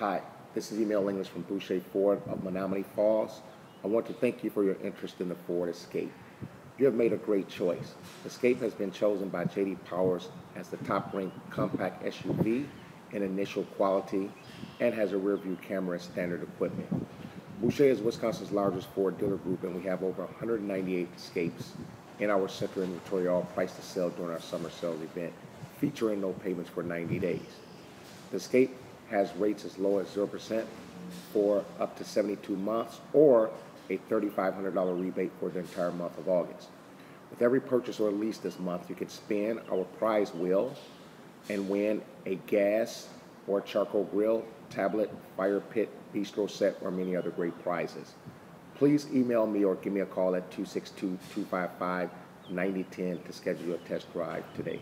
Hi, this is Emil English from Boucher Ford of Menomonee Falls. I want to thank you for your interest in the Ford Escape. You have made a great choice. Escape has been chosen by J.D. Powers as the top-ranked compact SUV in initial quality and has a rear-view camera and standard equipment. Boucher is Wisconsin's largest Ford dealer group, and we have over 198 Escapes in our center inventory, all priced to sell during our summer sales event, featuring no payments for 90 days. The Escape has rates as low as 0% for up to 72 months or a $3,500 rebate for the entire month of August. With every purchase or lease this month, you can spin our prize wheel and win a gas or charcoal grill, tablet, fire pit, bistro set, or many other great prizes. Please email me or give me a call at 262 255 9010 to schedule a test drive today.